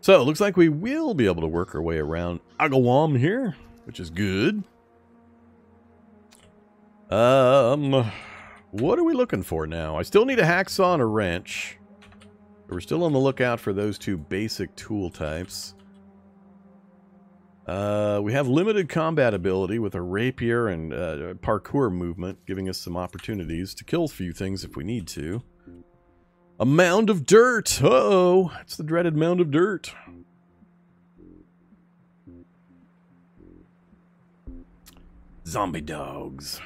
So it looks like we will be able to work our way around Agawam here, which is good. Um, what are we looking for now? I still need a hacksaw and a wrench. We're still on the lookout for those two basic tool types. Uh, we have limited combat ability with a rapier and uh, parkour movement, giving us some opportunities to kill a few things if we need to. A mound of dirt! Uh oh It's the dreaded mound of dirt. Zombie dogs.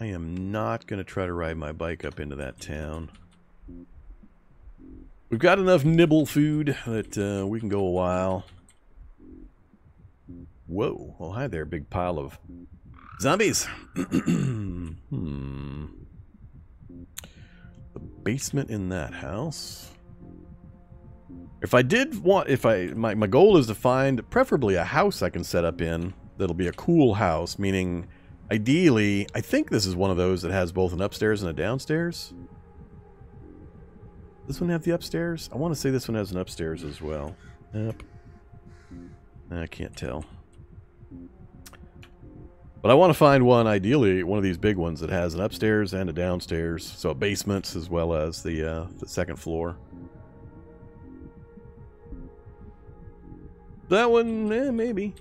I am not going to try to ride my bike up into that town. We've got enough nibble food that uh, we can go a while. Whoa. Well, hi there, big pile of zombies. hmm. Basement in that house. If I did want, if I, my, my goal is to find preferably a house I can set up in that'll be a cool house, meaning Ideally, I think this is one of those that has both an upstairs and a downstairs. This one have the upstairs? I want to say this one has an upstairs as well. Yep. I can't tell. But I want to find one, ideally, one of these big ones that has an upstairs and a downstairs. So a basement as well as the, uh, the second floor. That one, eh, maybe.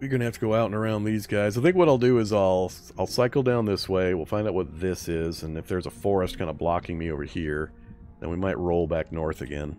We're gonna have to go out and around these guys. I think what I'll do is I'll I'll cycle down this way. We'll find out what this is, and if there's a forest kind of blocking me over here, then we might roll back north again.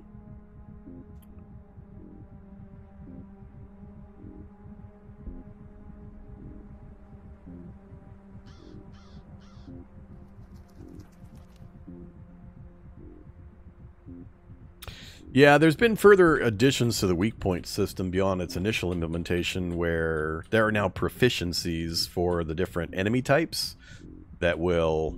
Yeah, there's been further additions to the weak point system beyond its initial implementation where there are now proficiencies for the different enemy types that will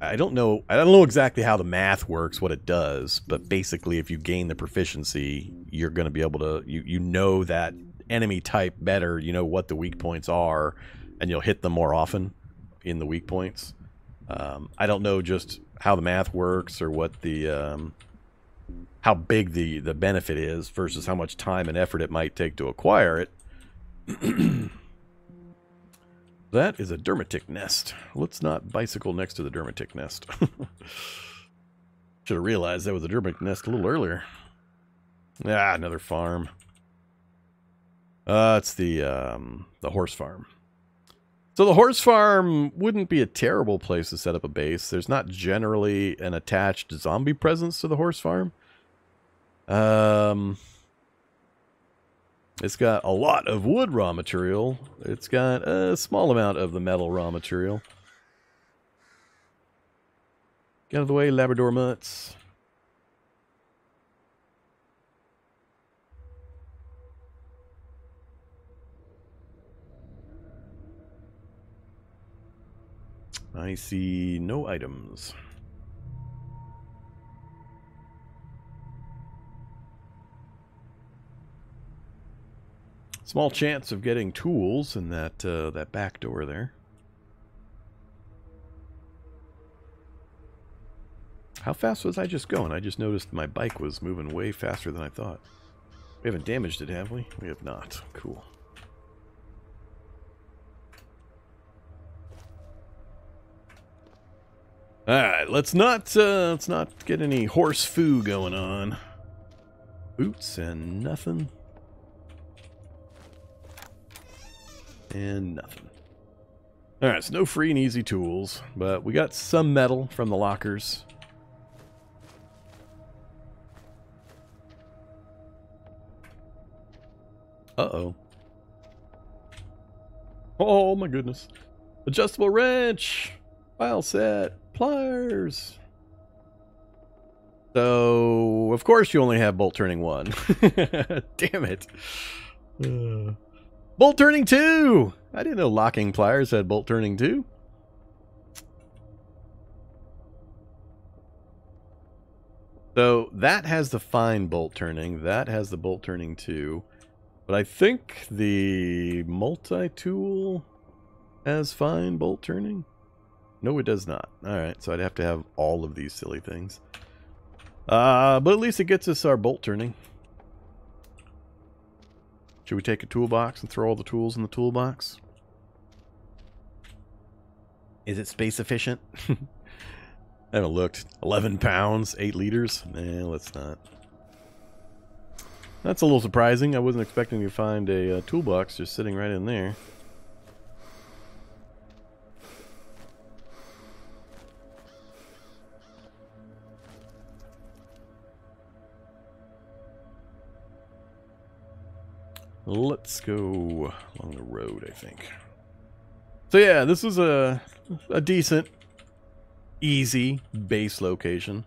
I don't know I don't know exactly how the math works, what it does, but basically if you gain the proficiency, you're going to be able to you you know that enemy type better, you know what the weak points are and you'll hit them more often in the weak points. Um, I don't know just how the math works or what the um, how big the, the benefit is versus how much time and effort it might take to acquire it. that is a Dermatik nest. Let's not bicycle next to the Dermatik nest. Should have realized that was a Dermatik nest a little earlier. Ah, another farm. Uh, it's the, um, the horse farm. So the horse farm wouldn't be a terrible place to set up a base. There's not generally an attached zombie presence to the horse farm. Um, it's got a lot of wood raw material. It's got a small amount of the metal raw material. Get out of the way, Labrador mutts. I see no items. Small chance of getting tools in that uh, that back door there. How fast was I just going? I just noticed my bike was moving way faster than I thought. We haven't damaged it, have we? We have not. Cool. All right, let's not uh, let's not get any horse foo going on. Boots and nothing. And nothing. Alright, so no free and easy tools, but we got some metal from the lockers. Uh-oh. Oh my goodness. Adjustable wrench! File set! Pliers! So, of course you only have bolt turning one. Damn it. Uh. Bolt turning 2! I didn't know locking pliers had bolt turning 2. So that has the fine bolt turning. That has the bolt turning 2. But I think the multi-tool has fine bolt turning. No, it does not. Alright, so I'd have to have all of these silly things. Uh, but at least it gets us our bolt turning. Should we take a toolbox and throw all the tools in the toolbox? Is it space efficient? I haven't looked. 11 pounds, 8 liters? Nah, let's not. That's a little surprising. I wasn't expecting to find a uh, toolbox just sitting right in there. Let's go along the road, I think. So yeah, this is a, a decent, easy base location.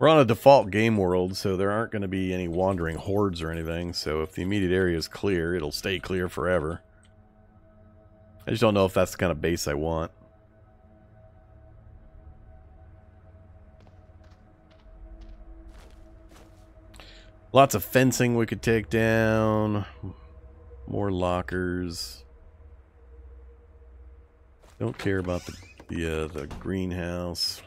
We're on a default game world, so there aren't going to be any wandering hordes or anything, so if the immediate area is clear, it'll stay clear forever. I just don't know if that's the kind of base I want. Lots of fencing we could take down. More lockers. Don't care about the the, uh, the greenhouse.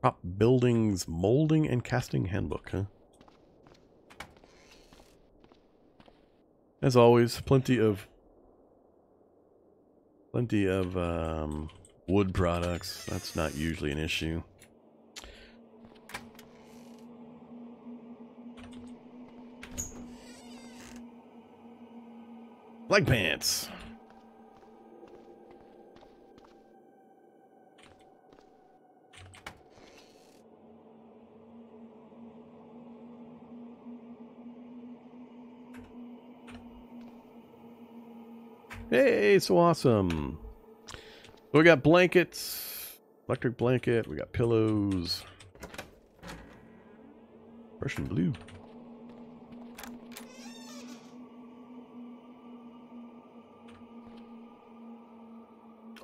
Prop buildings, molding and casting handbook, huh? As always, plenty of plenty of um, wood products. That's not usually an issue. Leg pants. Hey, so awesome. So we got blankets, electric blanket, we got pillows. Russian blue.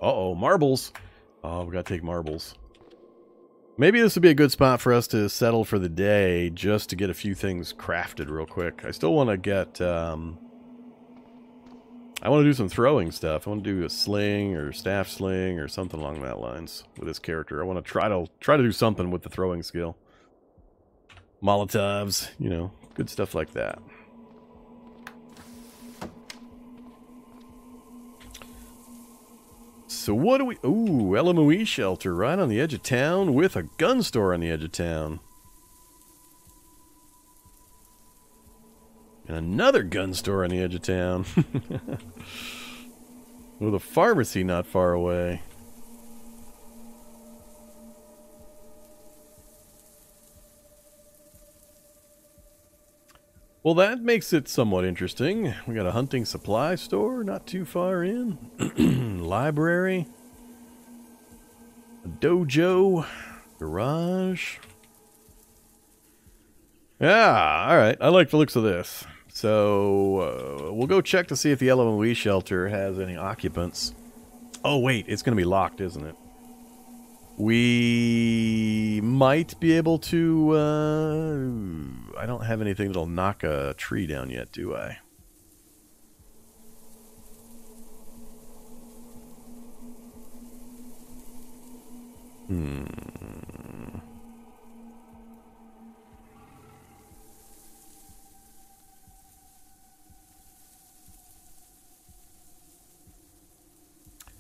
Uh-oh, marbles. Oh, we gotta take marbles. Maybe this would be a good spot for us to settle for the day, just to get a few things crafted real quick. I still want to get, um, I want to do some throwing stuff. I want to do a sling or staff sling or something along that lines with this character. I want to try to try to do something with the throwing skill. Molotovs, you know, good stuff like that. So what do we... Ooh, LMOE shelter right on the edge of town with a gun store on the edge of town. And another gun store on the edge of town. with a pharmacy not far away. Well, that makes it somewhat interesting. We got a hunting supply store not too far in. Library. A dojo. Garage. Yeah, alright. I like the looks of this. So, uh, we'll go check to see if the LMOE shelter has any occupants. Oh, wait. It's going to be locked, isn't it? We might be able to... Uh, I don't have anything that'll knock a tree down yet, do I? Hmm.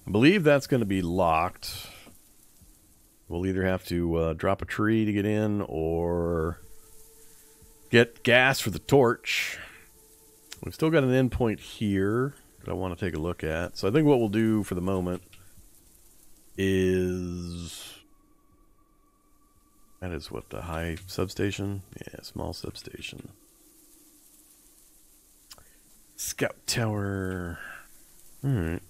I believe that's going to be locked. We'll either have to uh, drop a tree to get in or get gas for the torch. We've still got an endpoint here that I want to take a look at. So I think what we'll do for the moment is... That is what, the high substation? Yeah, small substation. Scout tower. Alright.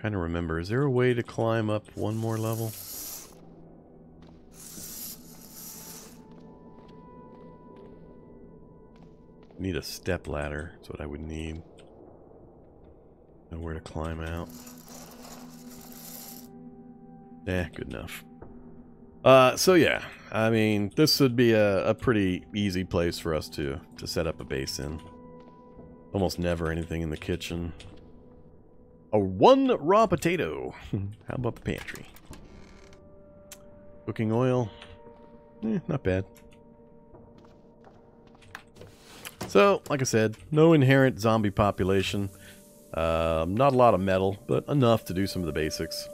Trying to remember, is there a way to climb up one more level? Need a step ladder, that's what I would need. Know where to climb out. Eh, good enough. Uh, so yeah, I mean, this would be a, a pretty easy place for us to, to set up a base in. Almost never anything in the kitchen. A one raw potato. How about the pantry? Cooking oil. Eh, not bad. So, like I said, no inherent zombie population. Um, not a lot of metal, but enough to do some of the basics.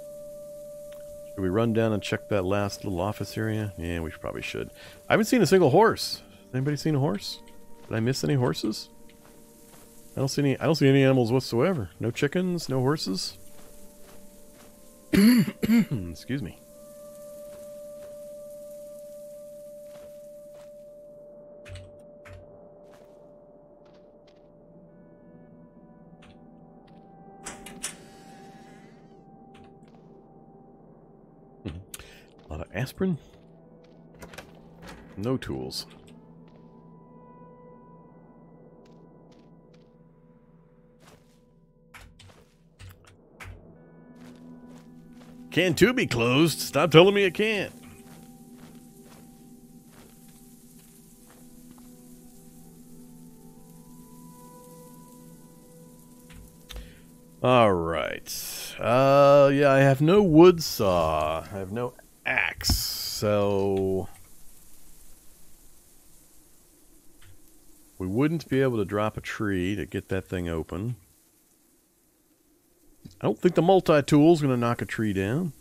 Should we run down and check that last little office area? Yeah, we probably should. I haven't seen a single horse. Anybody seen a horse? Did I miss any horses? I don't see any. I don't see any animals whatsoever. No chickens. No horses. Excuse me. Mm-hmm. A lot of aspirin. No tools. Can too be closed. Stop telling me it can't. All right. Uh, yeah, I have no wood saw. I have no axe, so we wouldn't be able to drop a tree to get that thing open. I don't think the multi-tool is going to knock a tree down.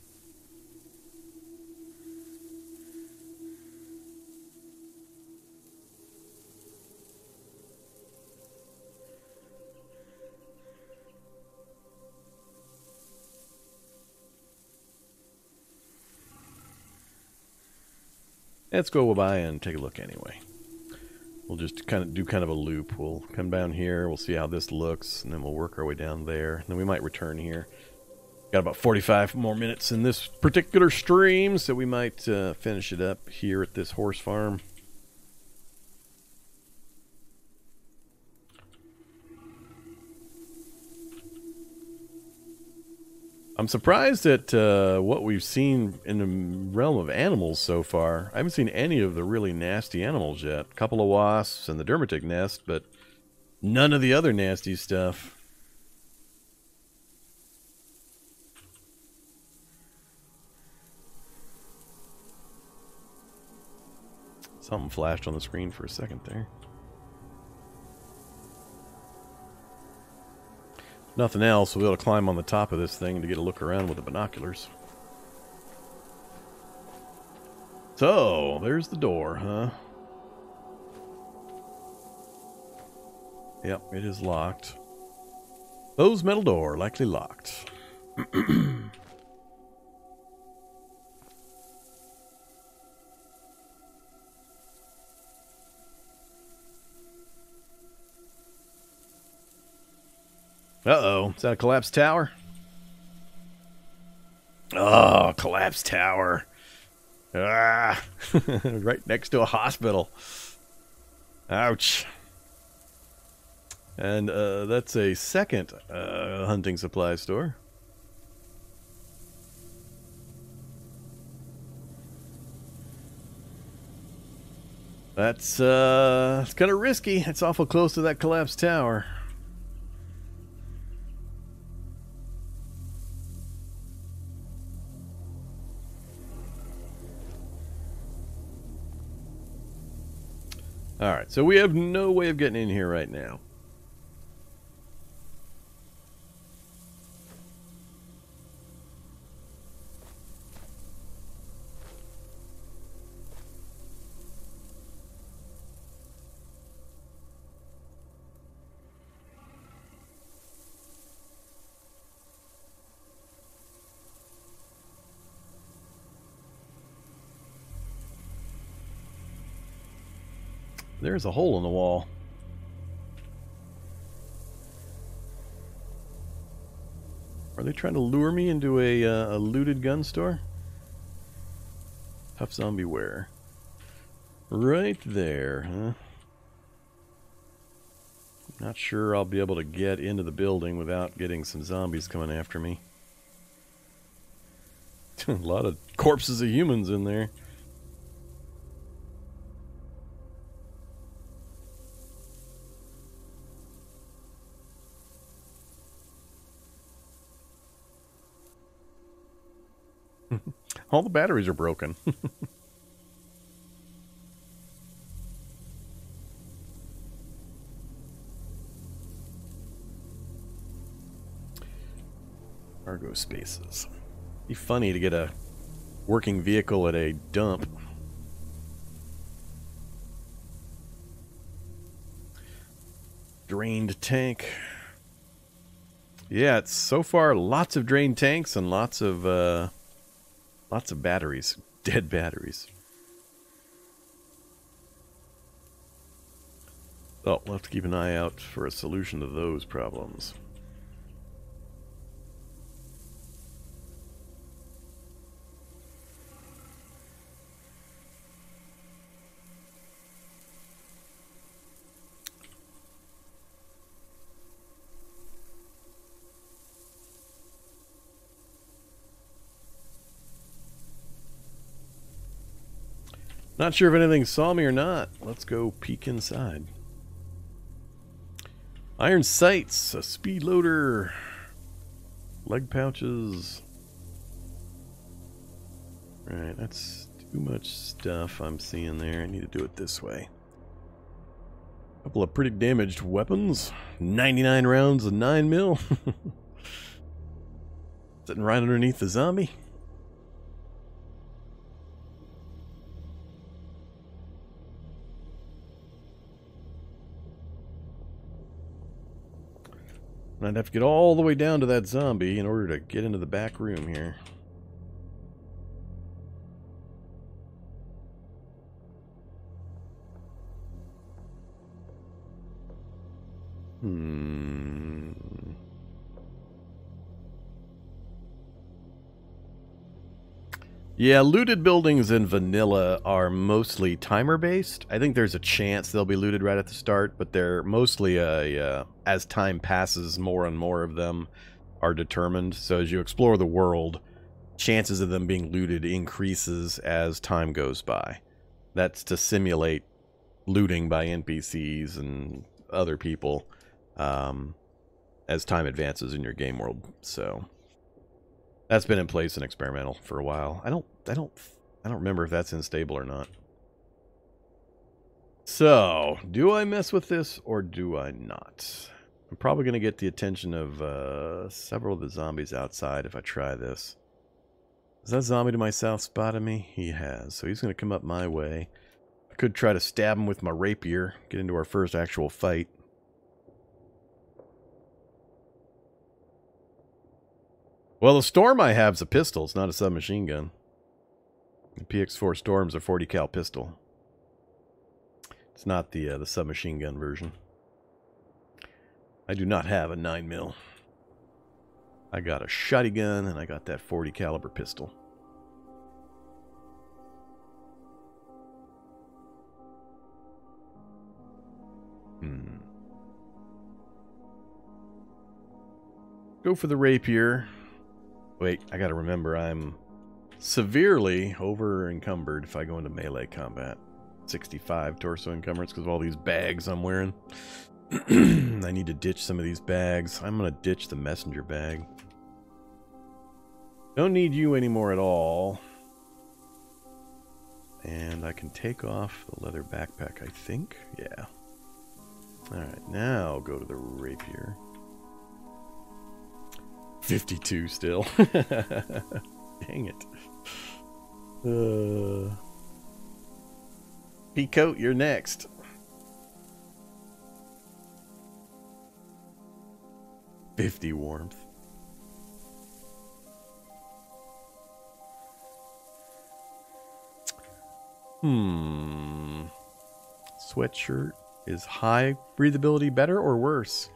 Let's go by and take a look anyway. We'll just kind of do kind of a loop. We'll come down here, we'll see how this looks, and then we'll work our way down there. And then we might return here. Got about 45 more minutes in this particular stream, so we might uh, finish it up here at this horse farm. I'm surprised at uh, what we've seen in the realm of animals so far. I haven't seen any of the really nasty animals yet. A couple of wasps and the dermatik nest, but none of the other nasty stuff. Something flashed on the screen for a second there. Nothing else, we'll be able to climb on the top of this thing to get a look around with the binoculars. So, there's the door, huh? Yep, it is locked. Those metal door, likely locked. Uh-oh. Is that a collapsed tower? Oh, collapsed tower. Ah. right next to a hospital. Ouch. And uh, that's a second uh, hunting supply store. That's uh, it's kind of risky. It's awful close to that collapsed tower. Alright, so we have no way of getting in here right now. There's a hole in the wall. Are they trying to lure me into a, uh, a looted gun store? Tough zombie wear. Right there, huh? Not sure I'll be able to get into the building without getting some zombies coming after me. a lot of corpses of humans in there. All the batteries are broken. Cargo spaces. Be funny to get a working vehicle at a dump. Drained tank. Yeah, it's so far lots of drained tanks and lots of uh, lots of batteries, dead batteries. Oh, we'll have to keep an eye out for a solution to those problems. Not sure if anything saw me or not. Let's go peek inside. Iron sights, a speed loader, leg pouches. Right, that's too much stuff I'm seeing there. I need to do it this way. A Couple of pretty damaged weapons. 99 rounds of 9 mil. Sitting right underneath the zombie. And I'd have to get all the way down to that zombie in order to get into the back room here. Hmm. Yeah, looted buildings in vanilla are mostly timer based. I think there's a chance they'll be looted right at the start, but they're mostly a uh, as time passes, more and more of them are determined. So as you explore the world, chances of them being looted increases as time goes by. That's to simulate looting by NPCs and other people um, as time advances in your game world. So that's been in place in experimental for a while. I don't, I don't, I don't remember if that's unstable or not. So, do I mess with this or do I not? I'm probably going to get the attention of uh, several of the zombies outside if I try this. Is that zombie to my south spotted me? He has. So he's going to come up my way. I could try to stab him with my rapier, get into our first actual fight. Well, the Storm I have is a pistol. It's not a submachine gun. The PX4 Storm's a 40 cal pistol. It's not the uh, the submachine gun version. I do not have a 9 mil. I got a shotty gun and I got that 40 caliber pistol. Hmm. Go for the rapier. Wait, I gotta remember I'm severely over encumbered if I go into melee combat. 65 torso encumbrance because of all these bags I'm wearing. I need to ditch some of these bags. I'm gonna ditch the messenger bag. Don't need you anymore at all. And I can take off the leather backpack, I think. Yeah. Alright, now go to the rapier. 52 still. Dang it. Uh, Peacoat, you're next. Fifty warmth. Hmm. Sweatshirt is high breathability better or worse?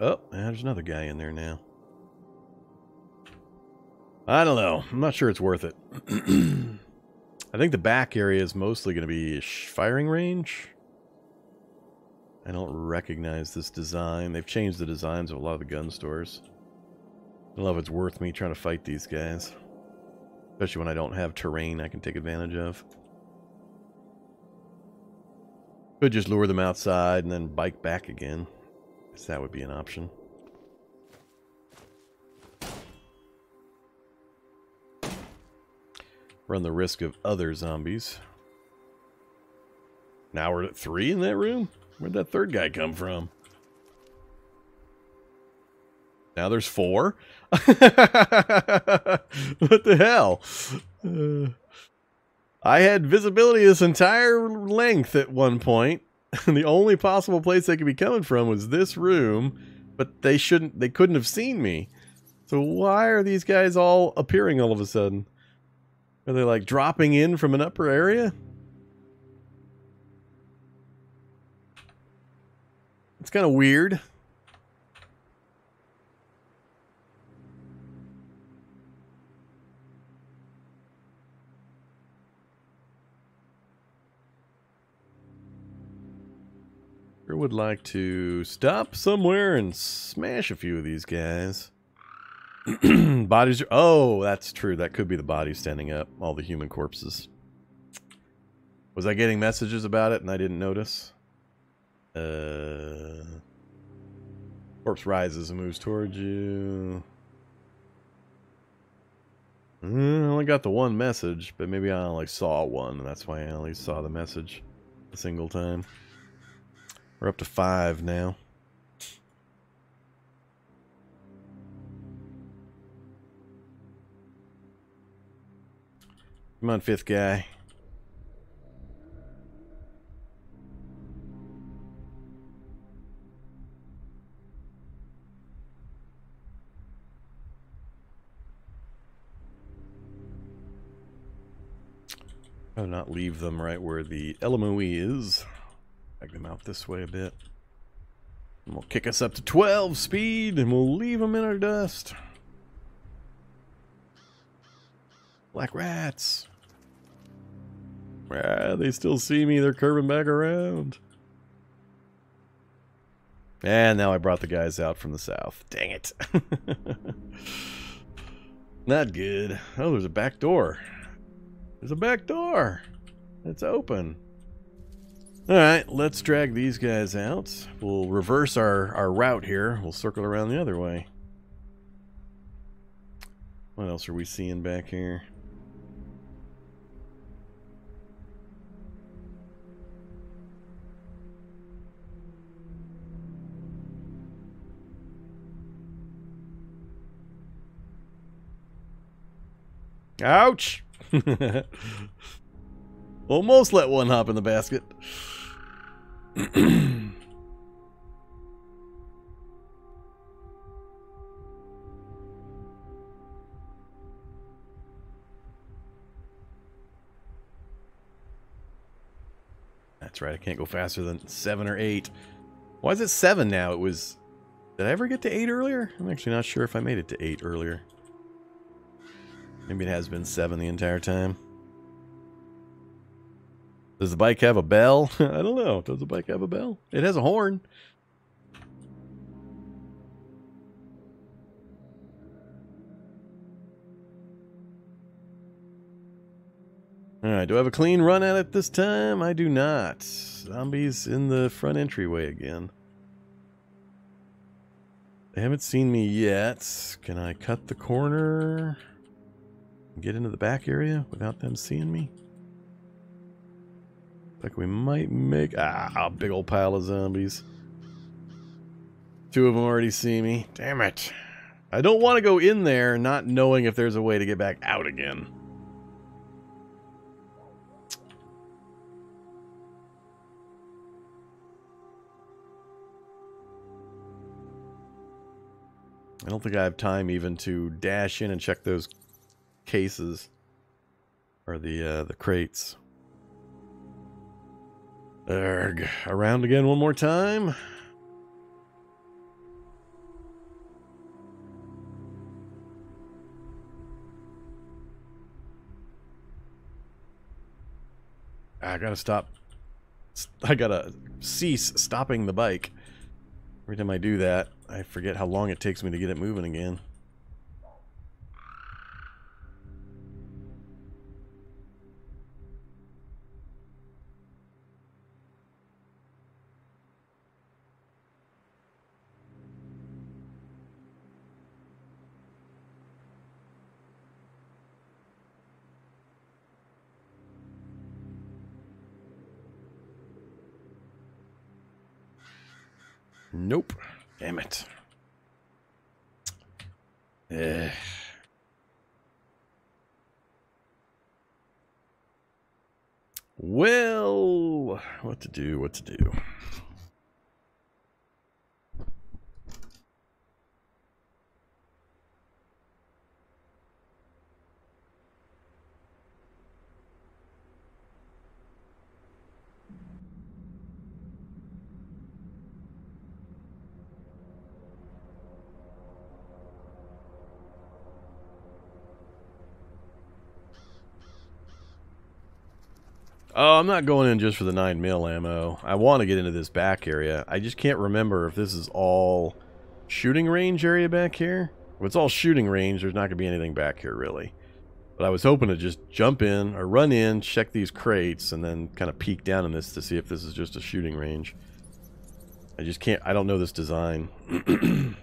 Oh, there's another guy in there now. I don't know. I'm not sure it's worth it. I think the back area is mostly going to be firing range. I don't recognize this design. They've changed the designs of a lot of the gun stores. I don't know if it's worth me trying to fight these guys. Especially when I don't have terrain I can take advantage of. Could just lure them outside and then bike back again. Guess that would be an option. Run the risk of other zombies. Now we're at three in that room? Where'd that third guy come from? Now there's four? what the hell? Uh, I had visibility this entire length at one point, the only possible place they could be coming from was this room, but they shouldn't they couldn't have seen me. So why are these guys all appearing all of a sudden? Are they like dropping in from an upper area? It's kind of weird. Sure would like to stop somewhere and smash a few of these guys. bodies are... Oh, that's true. That could be the bodies standing up. All the human corpses. Was I getting messages about it and I didn't notice? Uh, corpse rises and moves towards you. Mm, I only got the one message, but maybe I only saw one. That's why I only saw the message a single time. We're up to five now. Come on, fifth guy. I'll not leave them right where the LMOE is. Drag them out this way a bit. And we'll kick us up to 12 speed and we'll leave them in our dust. Black rats. Ah, they still see me. They're curving back around. And now I brought the guys out from the south. Dang it. Not good. Oh, there's a back door. There's a back door. It's open. Alright, let's drag these guys out. We'll reverse our, our route here. We'll circle around the other way. What else are we seeing back here? Ouch! Almost let one hop in the basket. That's right, I can't go faster than seven or eight. Why is it seven now? It was... Did I ever get to eight earlier? I'm actually not sure if I made it to eight earlier. Maybe it has been seven the entire time. Does the bike have a bell? I don't know. Does the bike have a bell? It has a horn. Alright, do I have a clean run at it this time? I do not. Zombies in the front entryway again. They haven't seen me yet. Can I cut the corner? Get into the back area without them seeing me? Like we might make... Ah, big old pile of zombies. Two of them already see me. Damn it. I don't want to go in there not knowing if there's a way to get back out again. I don't think I have time even to dash in and check those cases or the uh, the crates. Erg. Around again one more time. I gotta stop. I gotta cease stopping the bike. Every time I do that, I forget how long it takes me to get it moving again. Nope. Damn it. Eh. Well, what to do, what to do. Oh, I'm not going in just for the 9 mil ammo. I want to get into this back area. I just can't remember if this is all shooting range area back here. If it's all shooting range, there's not going to be anything back here, really. But I was hoping to just jump in or run in, check these crates, and then kind of peek down in this to see if this is just a shooting range. I just can't, I don't know this design. so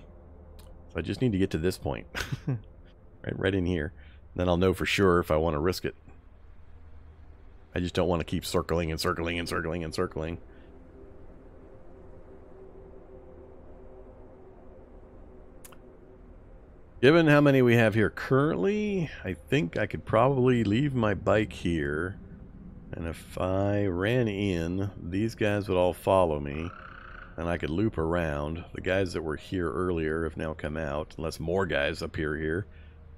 I just need to get to this point. right, right in here. Then I'll know for sure if I want to risk it. I just don't want to keep circling and circling and circling and circling. Given how many we have here currently, I think I could probably leave my bike here. And if I ran in, these guys would all follow me. And I could loop around. The guys that were here earlier have now come out, unless more guys appear here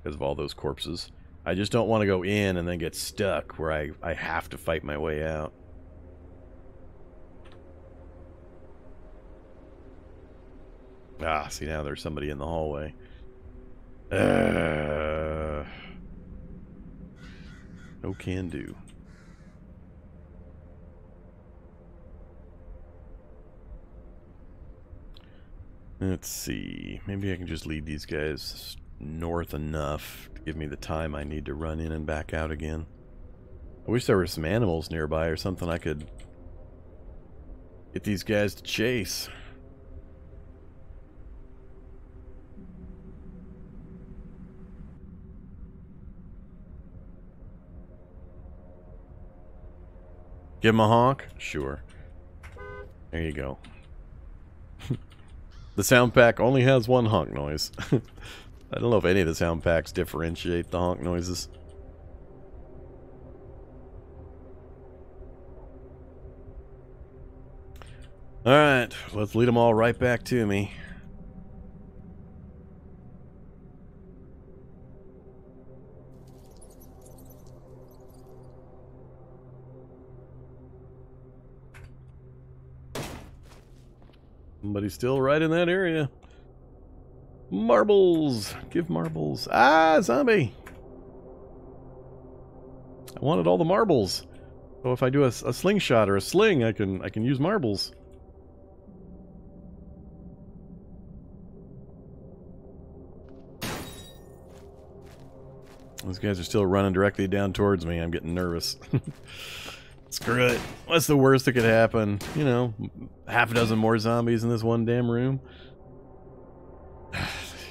because of all those corpses. I just don't want to go in and then get stuck where I, I have to fight my way out. Ah, see now there's somebody in the hallway. Uh, no can do. Let's see. Maybe I can just lead these guys north enough to give me the time I need to run in and back out again. I wish there were some animals nearby or something I could get these guys to chase. Give him a honk? Sure. There you go. the sound pack only has one honk noise. I don't know if any of the sound packs differentiate the honk noises. Alright, let's lead them all right back to me. Somebody's still right in that area. Marbles! Give marbles. Ah, zombie! I wanted all the marbles. So if I do a, a slingshot or a sling, I can I can use marbles. Those guys are still running directly down towards me. I'm getting nervous. Screw it. What's the worst that could happen? You know, half a dozen more zombies in this one damn room.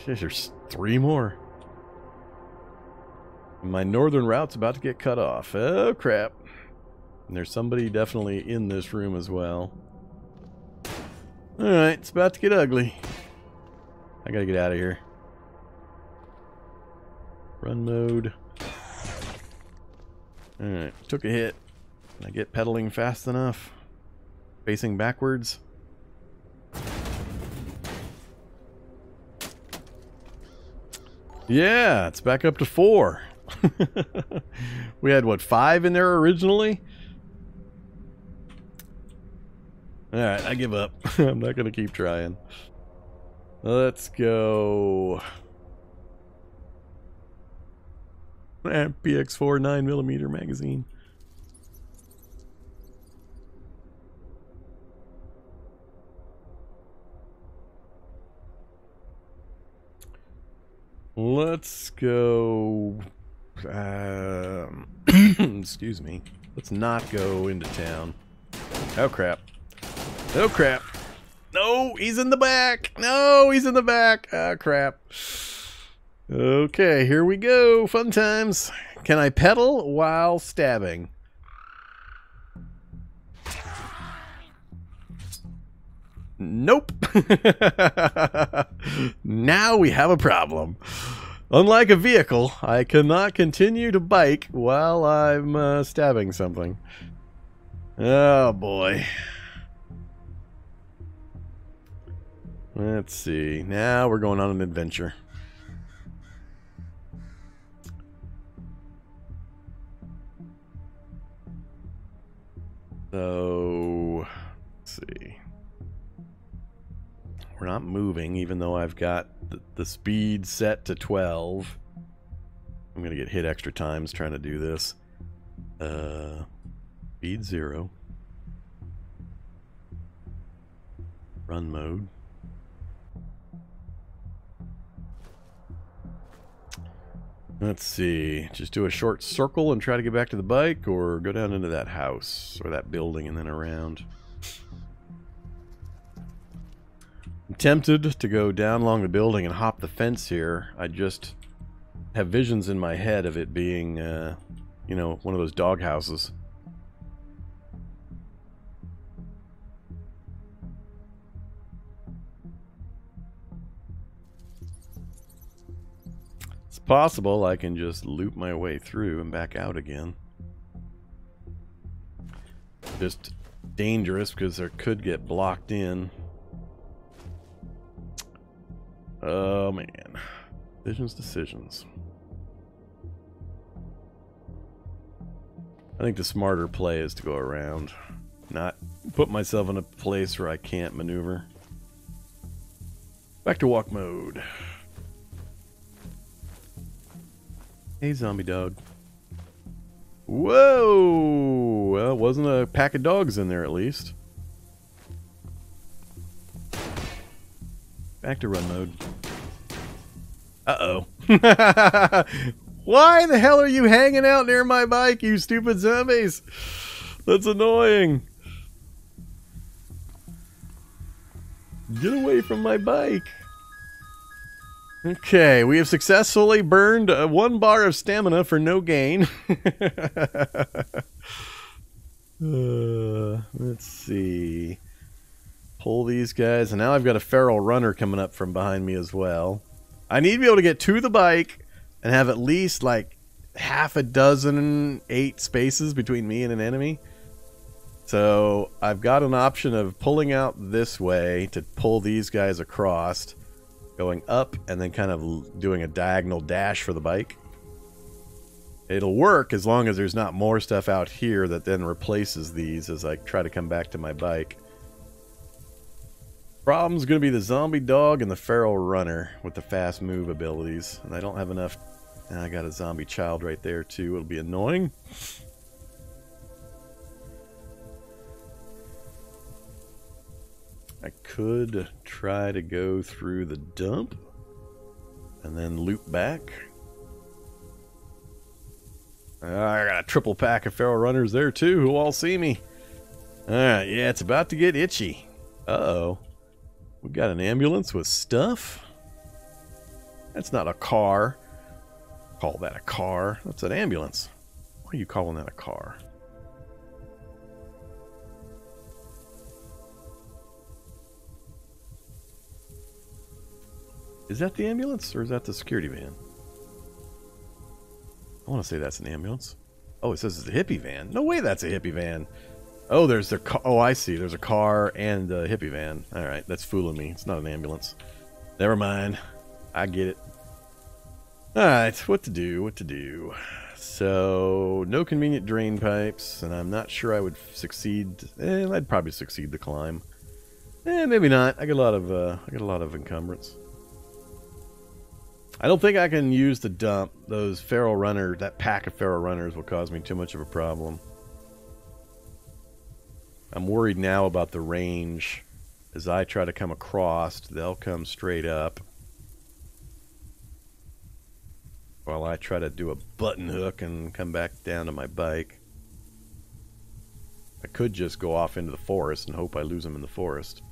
There's three more. My northern route's about to get cut off. Oh, crap. And there's somebody definitely in this room as well. Alright, it's about to get ugly. I gotta get out of here. Run mode. Alright, took a hit. Can I get pedaling fast enough? Facing backwards? Yeah, it's back up to four. we had, what, five in there originally? Alright, I give up. I'm not going to keep trying. Let's go. PX4 9mm magazine. Let's go. Um, excuse me. Let's not go into town. Oh crap. Oh crap. No, he's in the back. No, he's in the back. Oh crap. Okay, here we go. Fun times. Can I pedal while stabbing? Nope. now we have a problem. Unlike a vehicle, I cannot continue to bike while I'm uh, stabbing something. Oh boy. Let's see. Now we're going on an adventure. So, We're not moving, even though I've got the, the speed set to 12. I'm going to get hit extra times trying to do this. Uh, speed 0. Run mode. Let's see. Just do a short circle and try to get back to the bike, or go down into that house, or that building and then around. I'm tempted to go down along the building and hop the fence here. I just have visions in my head of it being, uh, you know, one of those dog houses. It's possible I can just loop my way through and back out again. Just dangerous because there could get blocked in. Oh man. Decisions, decisions. I think the smarter play is to go around. Not put myself in a place where I can't maneuver. Back to walk mode. Hey, zombie dog. Whoa! Well, wasn't a pack of dogs in there at least. Back to run mode. Uh-oh. Why the hell are you hanging out near my bike, you stupid zombies? That's annoying. Get away from my bike. Okay, we have successfully burned uh, one bar of stamina for no gain. uh, let's see. Pull these guys, and now I've got a feral runner coming up from behind me as well. I need to be able to get to the bike and have at least like half a dozen, eight spaces between me and an enemy. So I've got an option of pulling out this way to pull these guys across going up and then kind of doing a diagonal dash for the bike. It'll work as long as there's not more stuff out here that then replaces these as I try to come back to my bike. Problem's going to be the zombie dog and the feral runner with the fast move abilities. And I don't have enough... And I got a zombie child right there too. It'll be annoying. I could try to go through the dump and then loop back. Uh, I got a triple pack of feral runners there too who all see me. Alright, yeah, it's about to get itchy. Uh-oh. We got an ambulance with stuff? That's not a car. Call that a car. That's an ambulance. Why are you calling that a car? Is that the ambulance or is that the security van? I want to say that's an ambulance. Oh, it says it's a hippie van. No way that's a hippie van. Oh, there's the car. Oh, I see. There's a car and a hippie van. All right, that's fooling me. It's not an ambulance. Never mind. I get it. All right, what to do? What to do? So, no convenient drain pipes, and I'm not sure I would succeed. Eh, I'd probably succeed the climb. Eh, maybe not. I got a lot of uh, I got a lot of encumbrance. I don't think I can use the dump. Those feral runners, that pack of feral runners will cause me too much of a problem. I'm worried now about the range. As I try to come across, they'll come straight up. while I try to do a button hook and come back down to my bike. I could just go off into the forest and hope I lose them in the forest.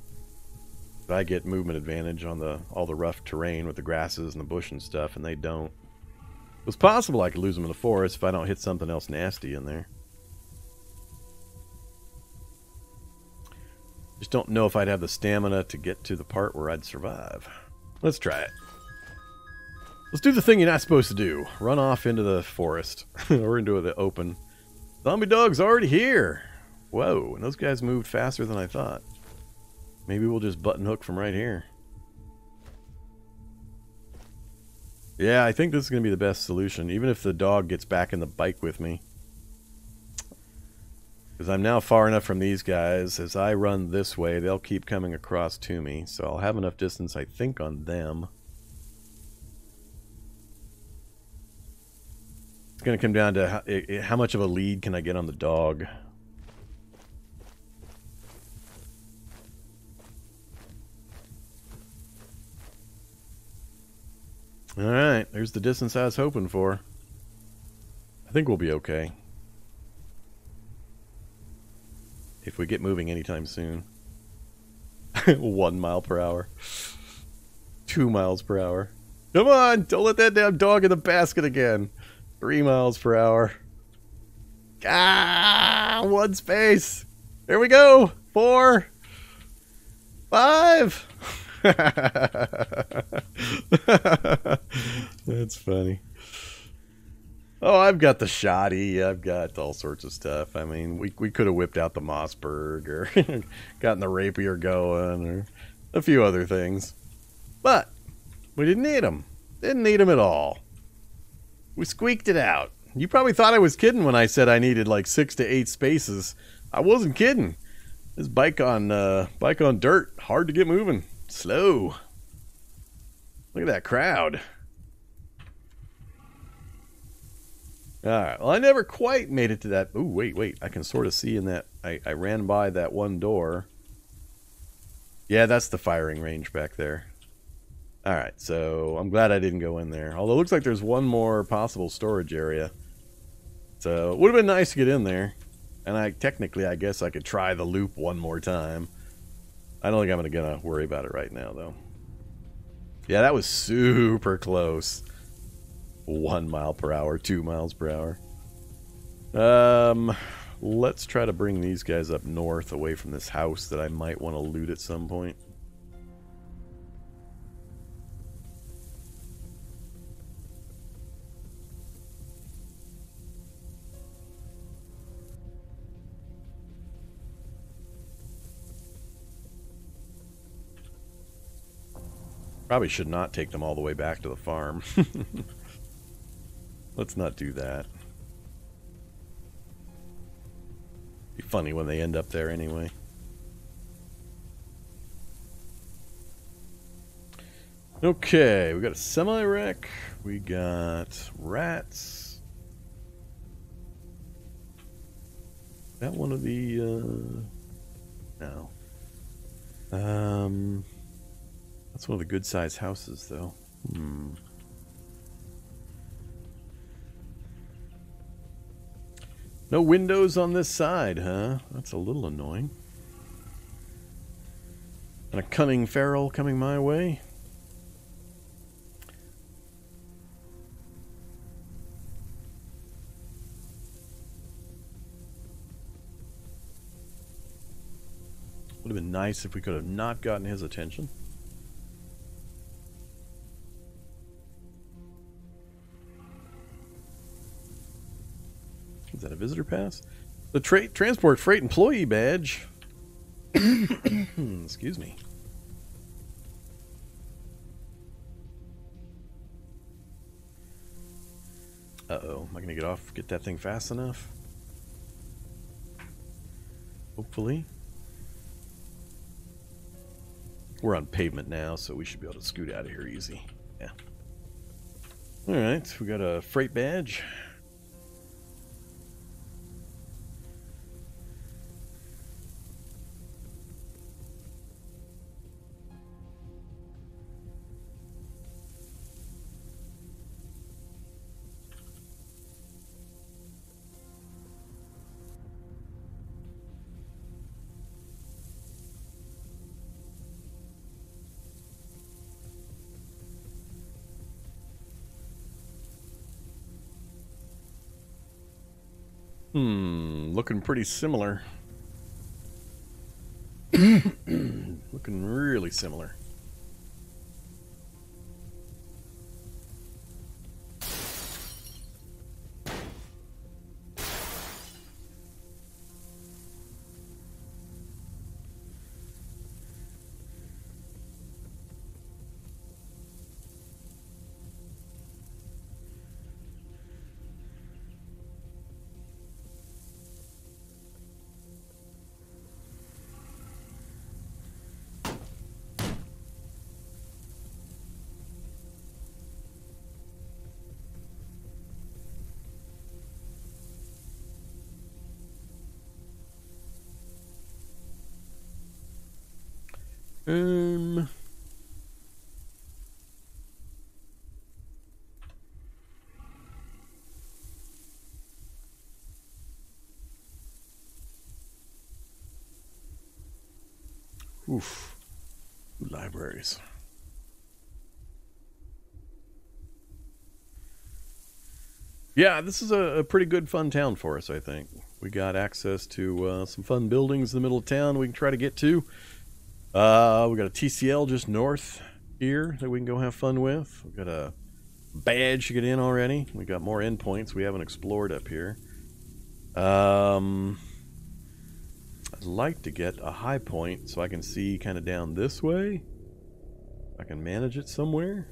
But I get movement advantage on the all the rough terrain with the grasses and the bush and stuff, and they don't. It's possible I could lose them in the forest if I don't hit something else nasty in there. Just don't know if I'd have the stamina to get to the part where I'd survive. Let's try it. Let's do the thing you're not supposed to do. Run off into the forest. or into the open. Zombie dog's already here. Whoa, and those guys moved faster than I thought. Maybe we'll just button hook from right here. Yeah, I think this is going to be the best solution, even if the dog gets back in the bike with me. Because I'm now far enough from these guys. As I run this way, they'll keep coming across to me. So I'll have enough distance, I think, on them. It's going to come down to how, how much of a lead can I get on the dog. Alright, there's the distance I was hoping for. I think we'll be okay. If we get moving anytime soon. One mile per hour. Two miles per hour. Come on! Don't let that damn dog in the basket again. Three miles per hour. Ah! One space! There we go! Four! Five! That's funny. Oh, I've got the shoddy. I've got all sorts of stuff. I mean, we we could have whipped out the Mossberg or gotten the rapier going or a few other things, but we didn't need them. Didn't need them at all. We squeaked it out. You probably thought I was kidding when I said I needed like six to eight spaces. I wasn't kidding. This bike on uh, bike on dirt, hard to get moving. Slow. Look at that crowd. Alright, well I never quite made it to that. Oh, wait, wait. I can sort of see in that. I, I ran by that one door. Yeah, that's the firing range back there. Alright, so I'm glad I didn't go in there. Although it looks like there's one more possible storage area. So it would have been nice to get in there. And I technically, I guess I could try the loop one more time. I don't think I'm gonna going to worry about it right now, though. Yeah, that was super close. One mile per hour, two miles per hour. Um, let's try to bring these guys up north away from this house that I might want to loot at some point. Probably should not take them all the way back to the farm. Let's not do that. Be funny when they end up there anyway. Okay, we got a semi-wreck. We got rats. That one of the, uh... No. Um... That's one of the good sized houses, though. Hmm. No windows on this side, huh? That's a little annoying. And a cunning feral coming my way. Would have been nice if we could have not gotten his attention. Is that a visitor pass? The tra transport freight employee badge. Excuse me. Uh-oh. Am I going to get off, get that thing fast enough? Hopefully. We're on pavement now, so we should be able to scoot out of here easy. Yeah. Alright, we got a freight badge. Hmm, looking pretty similar. looking really similar. Um. Oof. Libraries. Yeah, this is a, a, pretty good fun town for us, I think. We got access to uh, some fun buildings in the middle of town we can try to get to. Uh, we got a TCL just north here that we can go have fun with. We got a badge to get in already. We got more endpoints we haven't explored up here. Um, I'd like to get a high point so I can see kind of down this way. I can manage it somewhere.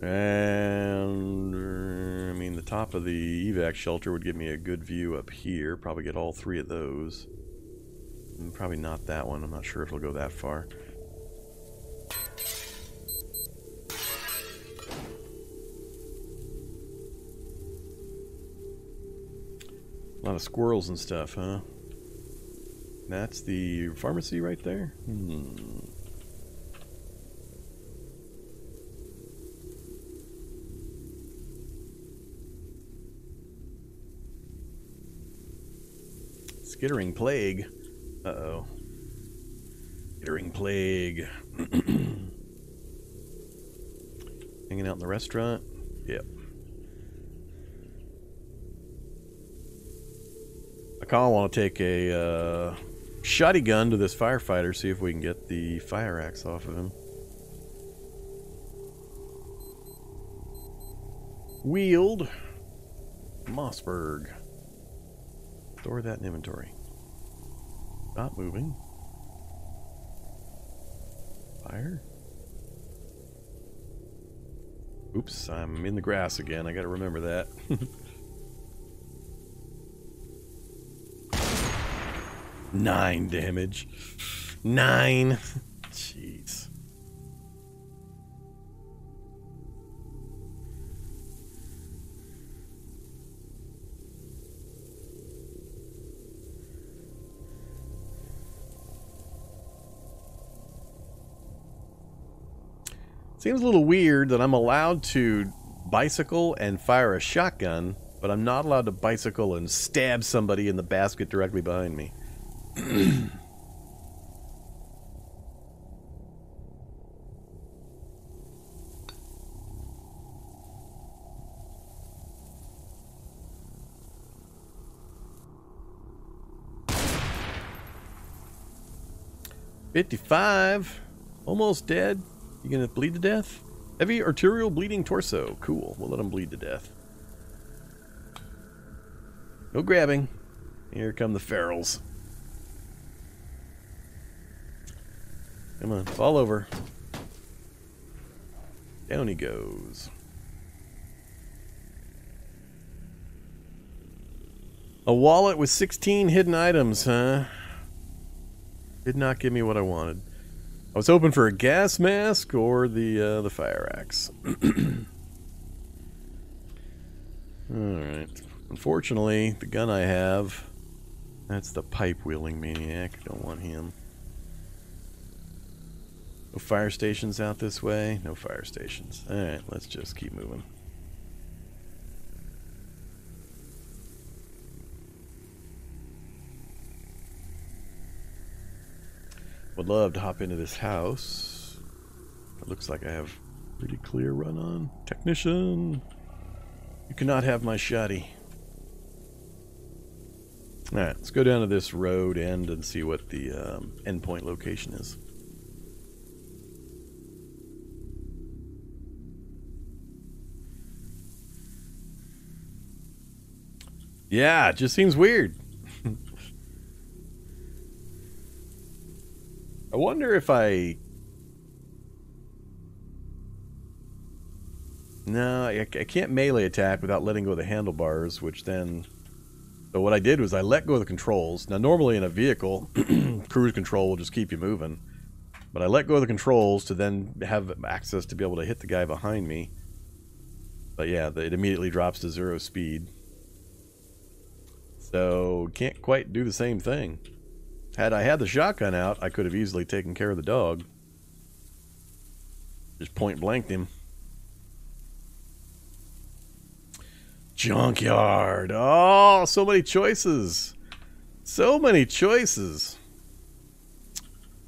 And I mean, the top of the evac shelter would give me a good view up here. Probably get all three of those. Probably not that one. I'm not sure if it'll go that far. A lot of squirrels and stuff, huh? That's the pharmacy right there? Hmm. Skittering plague. Uh-oh. Skittering plague. Hanging out in the restaurant? Yep. I kind of want to take a uh, shotty gun to this firefighter, see if we can get the fire axe off of him. Wheeled. Mossberg. Store that in inventory. Not moving. Fire? Oops, I'm in the grass again. I gotta remember that. Nine damage. Nine. Jeez. Seems a little weird that I'm allowed to bicycle and fire a shotgun, but I'm not allowed to bicycle and stab somebody in the basket directly behind me. Fifty-five, almost dead. You gonna bleed to death? Heavy arterial bleeding torso. Cool. We'll let him bleed to death. No grabbing. Here come the ferals. Come on, fall over. Down he goes. A wallet with 16 hidden items, huh? Did not give me what I wanted. I was hoping for a gas mask or the uh, the fire axe. Alright. Unfortunately, the gun I have, that's the pipe wielding maniac. Don't want him. No fire stations out this way? No fire stations. Alright, let's just keep moving. Would love to hop into this house. It looks like I have pretty clear run on. Technician! You cannot have my shoddy. Alright, let's go down to this road end and see what the um, endpoint location is. Yeah, it just seems weird. I wonder if I... No, I, can't melee attack without letting go of the handlebars, which then... So what I did was I let go of the controls. Now normally in a vehicle, cruise control will just keep you moving. But I let go of the controls to then have access to be able to hit the guy behind me. But yeah, it immediately drops to zero speed. So can't quite do the same thing. Had I had the shotgun out, I could have easily taken care of the dog. Just point blanked him. Junkyard. Oh, so many choices. So many choices.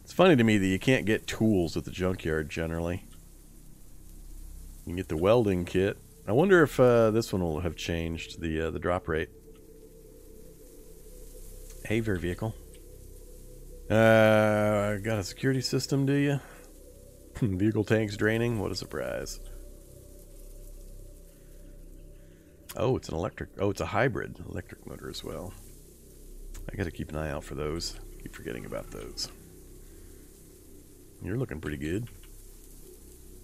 It's funny to me that you can't get tools at the junkyard generally. You can get the welding kit. I wonder if uh, this one will have changed the uh, the drop rate. Hey, vehicle. Uh, got a security system, do you? Vehicle tanks draining? What a surprise. Oh, it's an electric. Oh, it's a hybrid electric motor as well. I gotta keep an eye out for those. Keep forgetting about those. You're looking pretty good.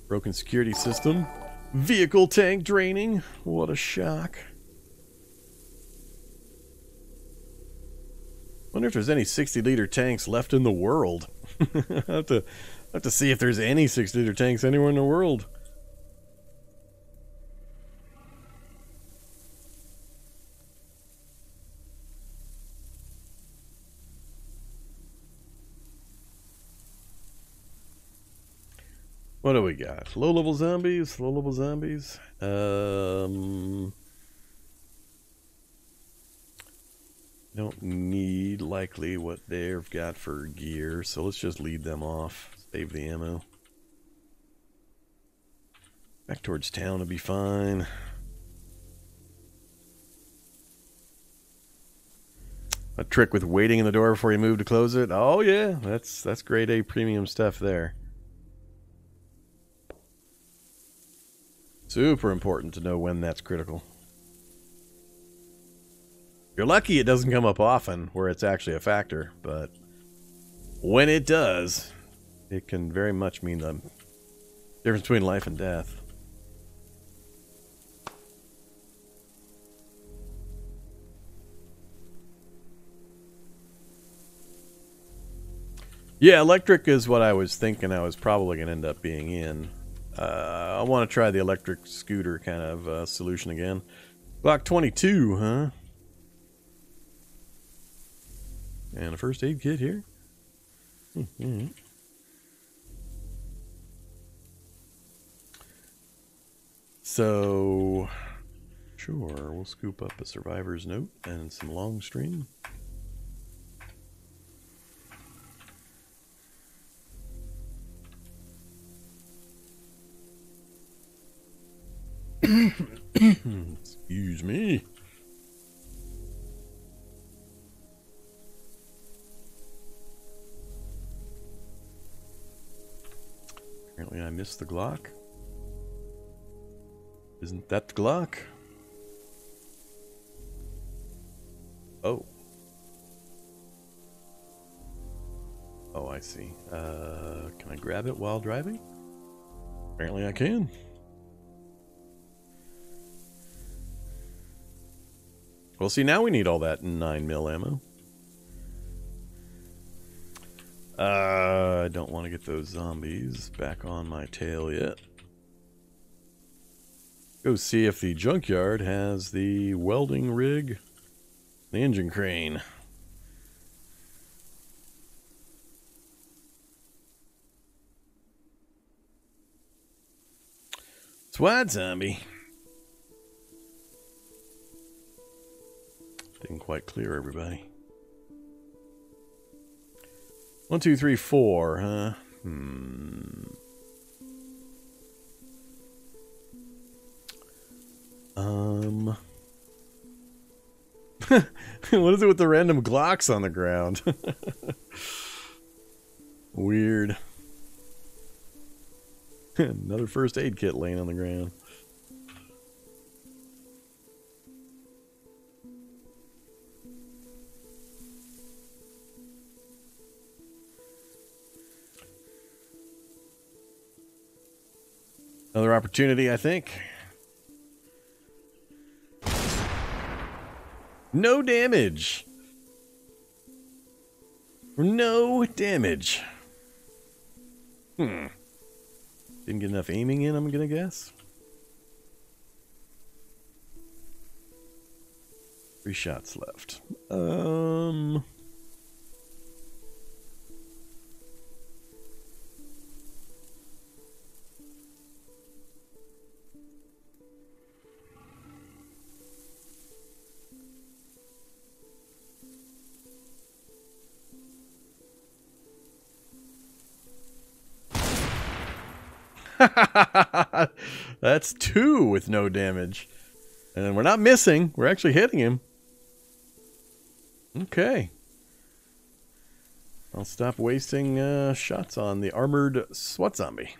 Broken security system. Vehicle tank draining. What a shock. Wonder if there's any 60 liter tanks left in the world. I have to I have to see if there's any 60 liter tanks anywhere in the world. What do we got? Low level zombies, low level zombies. Um Don't need likely what they've got for gear, so let's just lead them off. Save the ammo. Back towards town will be fine. A trick with waiting in the door before you move to close it. Oh yeah, that's that's grade A premium stuff there. Super important to know when that's critical. You're lucky it doesn't come up often where it's actually a factor, but when it does, it can very much mean the difference between life and death. Yeah, electric is what I was thinking I was probably going to end up being in. Uh, I want to try the electric scooter kind of uh, solution again. Glock 22, huh? And a first aid kit here. Mm -hmm. So, sure, we'll scoop up a survivor's note and some long string. Excuse me. Apparently I missed the Glock. Isn't that the Glock? Oh. Oh, I see. Uh, can I grab it while driving? Apparently I can. Well, see, now we need all that 9 mil ammo. Uh, I don't want to get those zombies back on my tail yet. Go see if the junkyard has the welding rig, the engine crane. SWAT zombie. Didn't quite clear everybody. One, two, three, four, huh? Hmm. Um. what is it with the random Glocks on the ground? Weird. Another first aid kit laying on the ground. Opportunity, I think. No damage. No damage. Hmm. Didn't get enough aiming in, I'm gonna guess. Three shots left. Um... That's two with no damage. And we're not missing. We're actually hitting him. Okay. I'll stop wasting uh, shots on the armored SWAT zombie.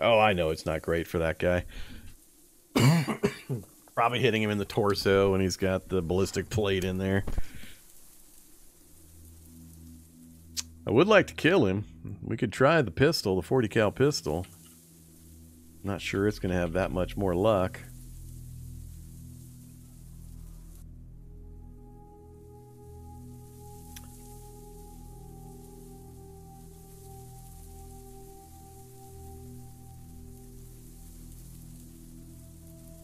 Oh, I know it's not great for that guy. Probably hitting him in the torso and he's got the ballistic plate in there. I would like to kill him. We could try the pistol, the 40 cal pistol. Not sure it's going to have that much more luck.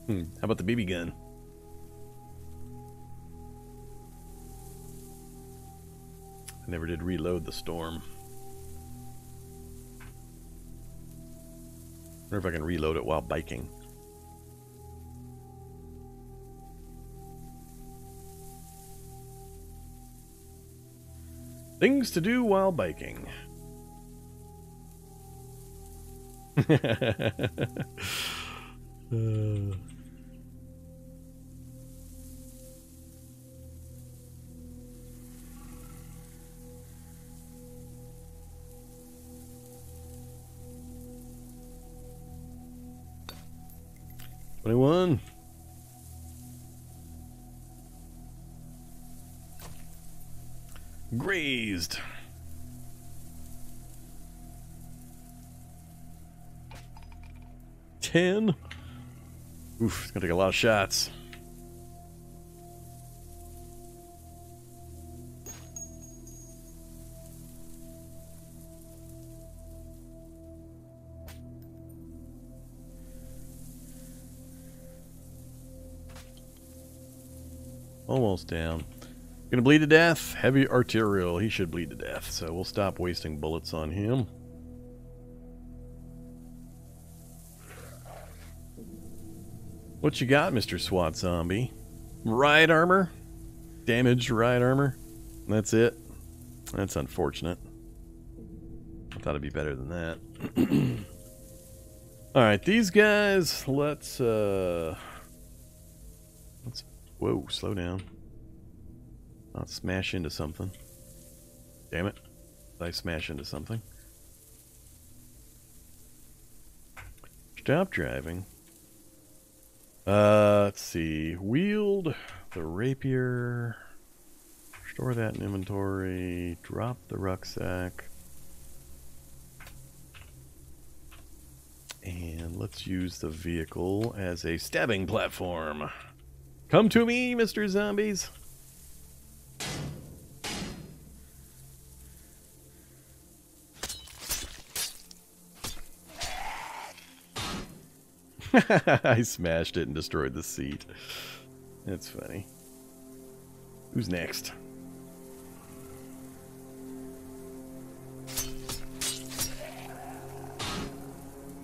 Hmm, how about the BB gun? Never did reload the storm. wonder if I can reload it while biking. Things to do while biking. uh. 21. Grazed. Ten. Oof, it's gonna take a lot of shots. Almost down. Gonna bleed to death. Heavy arterial. He should bleed to death, so we'll stop wasting bullets on him. What you got, Mr. SWAT Zombie? Riot armor? Damaged riot armor? That's it? That's unfortunate. I thought it'd be better than that. Alright, these guys, let's, uh... Whoa, slow down. Not smash into something. Damn it. I smash into something. Stop driving. Uh, let's see. Wield the rapier. Store that in inventory. Drop the rucksack. And let's use the vehicle as a stabbing platform. Come to me, Mr. Zombies. I smashed it and destroyed the seat. That's funny. Who's next?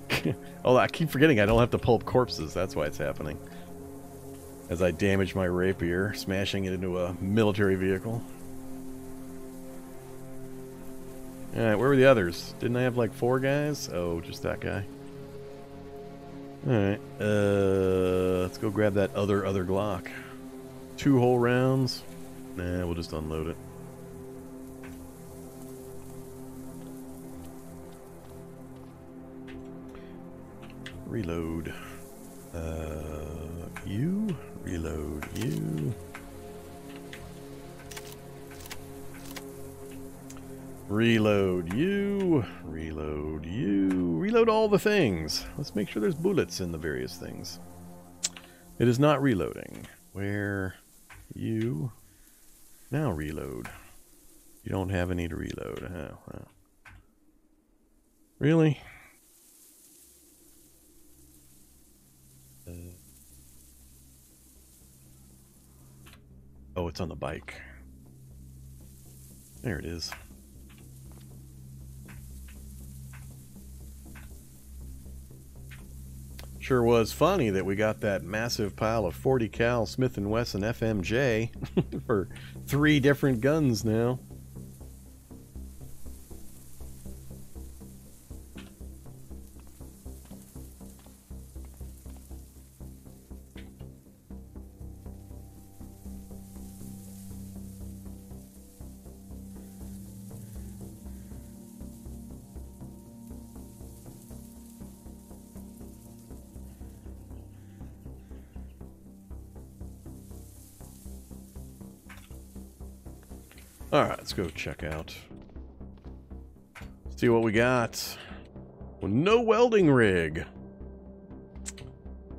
oh, I keep forgetting I don't have to pull up corpses. That's why it's happening as I damage my rapier, smashing it into a military vehicle. Alright, where were the others? Didn't I have like four guys? Oh, just that guy. Alright, uh, let's go grab that other, other Glock. Two whole rounds. Nah, we'll just unload it. Reload. Uh, you. Reload you. Reload you. Reload you. Reload all the things. Let's make sure there's bullets in the various things. It is not reloading. Where you now reload. You don't have any to reload. Oh, oh. Really? Oh, it's on the bike. There it is. Sure was funny that we got that massive pile of 40 cal Smith & Wesson FMJ for three different guns now. Go check out. See what we got. Well, no welding rig.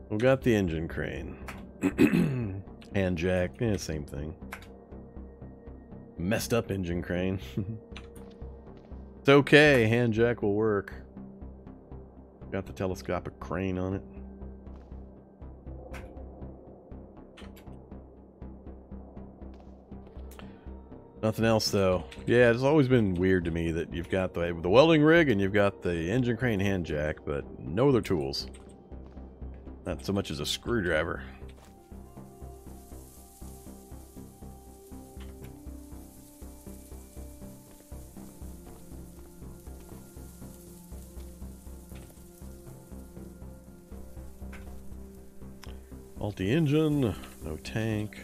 We got the engine crane. Hand jack, yeah, same thing. Messed up engine crane. it's okay, hand jack will work. Got the telescopic crane on it. Nothing else though. Yeah, it's always been weird to me that you've got the, the welding rig and you've got the engine crane hand jack, but no other tools. Not so much as a screwdriver. Multi-engine, no tank.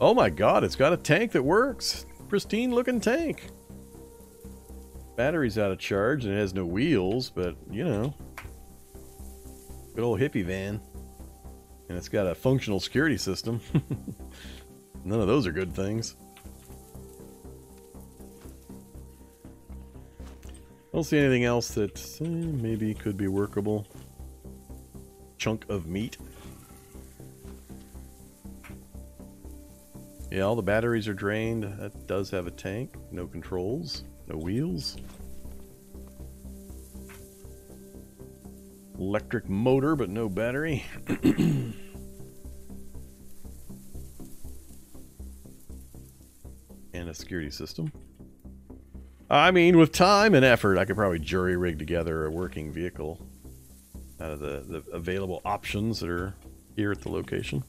Oh my god, it's got a tank that works. Pristine looking tank. Battery's out of charge and it has no wheels, but you know. Good old hippie van. And it's got a functional security system. None of those are good things. I don't see anything else that eh, maybe could be workable. Chunk of meat. Yeah, all the batteries are drained. That does have a tank. No controls. No wheels. Electric motor, but no battery. and a security system. I mean, with time and effort, I could probably jury rig together a working vehicle out of the, the available options that are here at the location.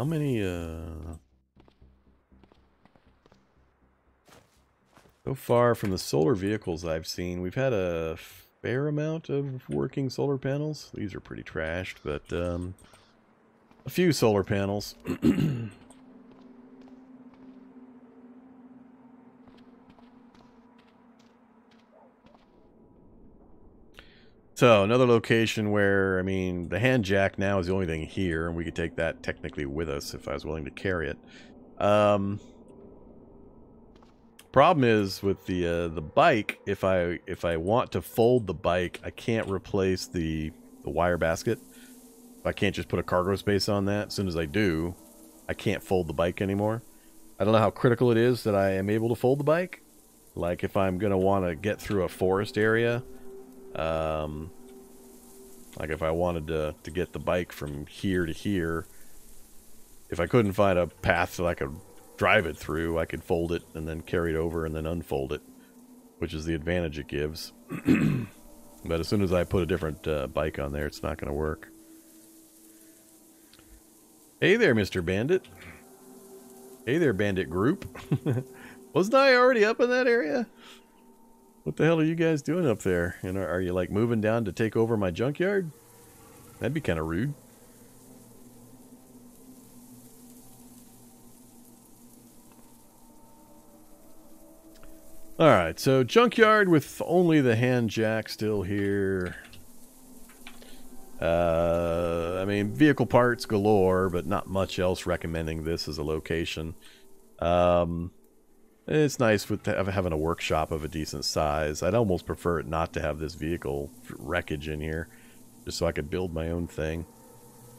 How many, uh... So far from the solar vehicles I've seen, we've had a fair amount of working solar panels. These are pretty trashed, but, um... A few solar panels. So another location where, I mean, the hand jack now is the only thing here, and we could take that technically with us if I was willing to carry it. Um, problem is with the uh, the bike, if I if I want to fold the bike, I can't replace the the wire basket. I can't just put a cargo space on that. As soon as I do, I can't fold the bike anymore. I don't know how critical it is that I am able to fold the bike. Like if I'm gonna want to get through a forest area um, like if I wanted to, to get the bike from here to here, if I couldn't find a path that I could drive it through, I could fold it and then carry it over and then unfold it, which is the advantage it gives. but as soon as I put a different uh, bike on there, it's not going to work. Hey there, Mr. Bandit. Hey there, Bandit Group. Wasn't I already up in that area? What the hell are you guys doing up there? And are, are you like moving down to take over my junkyard? That'd be kind of rude. Alright, so junkyard with only the hand jack still here. Uh, I mean, vehicle parts galore, but not much else recommending this as a location. Um, it's nice with having a workshop of a decent size. I'd almost prefer it not to have this vehicle wreckage in here, just so I could build my own thing.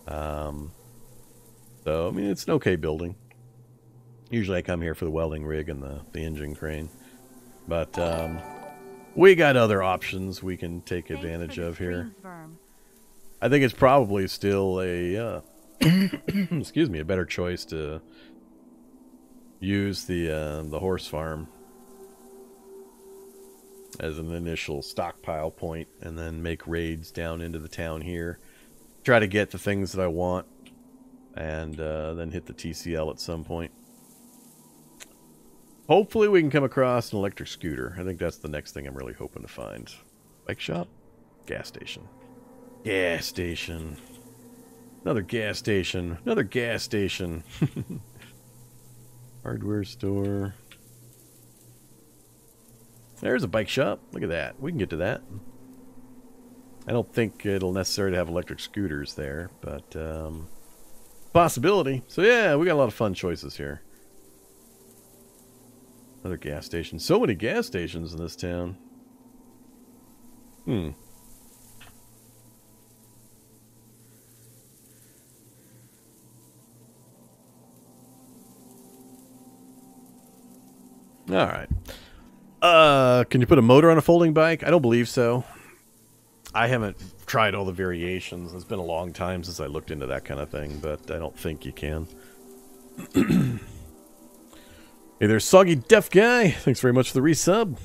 Um, so, I mean, it's an okay building. Usually I come here for the welding rig and the, the engine crane. But um, we got other options we can take advantage of here. I think it's probably still a, uh, excuse me, a better choice to use the uh, the horse farm as an initial stockpile point, and then make raids down into the town here. Try to get the things that I want, and uh, then hit the TCL at some point. Hopefully we can come across an electric scooter. I think that's the next thing I'm really hoping to find. Bike shop? Gas station. Gas station. Another gas station. Another gas station. Hardware store. There's a bike shop. Look at that. We can get to that. I don't think it'll necessarily have electric scooters there, but um, possibility. So yeah, we got a lot of fun choices here. Another gas station. So many gas stations in this town. Hmm. All right. Uh, can you put a motor on a folding bike? I don't believe so. I haven't tried all the variations. It's been a long time since I looked into that kind of thing, but I don't think you can. Hey there, Soggy Deaf Guy. Thanks very much for the resub.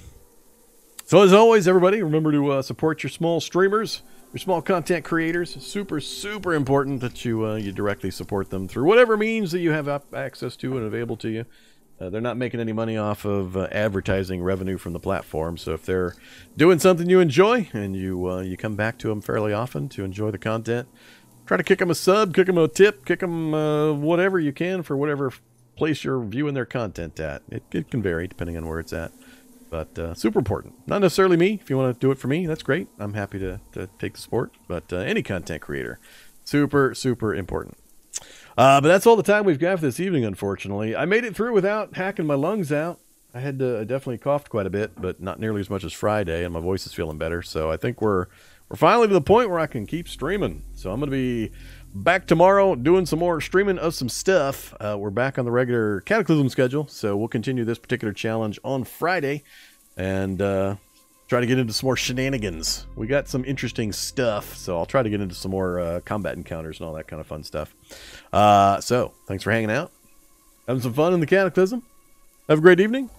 So as always, everybody, remember to uh, support your small streamers, your small content creators. Super, super important that you uh, you directly support them through whatever means that you have access to and available to you. Uh, they're not making any money off of uh, advertising revenue from the platform, so if they're doing something you enjoy and you uh, you come back to them fairly often to enjoy the content, try to kick them a sub, kick them a tip, kick them uh, whatever you can for whatever place you're viewing their content at. It, it can vary depending on where it's at. But uh, super important. Not necessarily me. If you want to do it for me, that's great. I'm happy to, to take the support. But uh, any content creator, super, super important. Uh, but that's all the time we've got for this evening, unfortunately. I made it through without hacking my lungs out. I had to I definitely coughed quite a bit, but not nearly as much as Friday, and my voice is feeling better. So I think we're we're finally to the point where I can keep streaming. So I'm going to be back tomorrow doing some more streaming of some stuff. Uh, we're back on the regular Cataclysm schedule, so we'll continue this particular challenge on Friday and uh, try to get into some more shenanigans. We got some interesting stuff, so I'll try to get into some more uh, combat encounters and all that kind of fun stuff. Uh, so, thanks for hanging out. Having some fun in the Cataclysm. Have a great evening.